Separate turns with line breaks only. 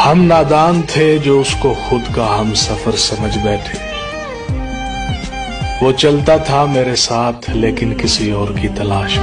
हम नादान थे जो उसको खुद का हम सफ़र समझ बैठे। वो चलता था मेरे साथ, लेकिन किसी और की तलाश